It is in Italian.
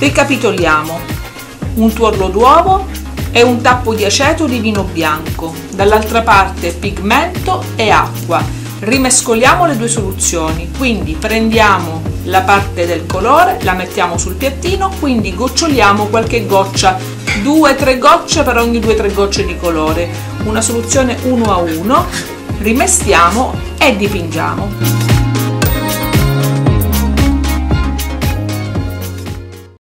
Ricapitoliamo. Un tuorlo d'uovo e un tappo di aceto di vino bianco. Dall'altra parte pigmento e acqua. Rimescoliamo le due soluzioni, quindi prendiamo la parte del colore, la mettiamo sul piattino, quindi goccioliamo qualche goccia, 2-3 gocce per ogni 2-3 gocce di colore, una soluzione 1 a 1, rimestiamo e dipingiamo.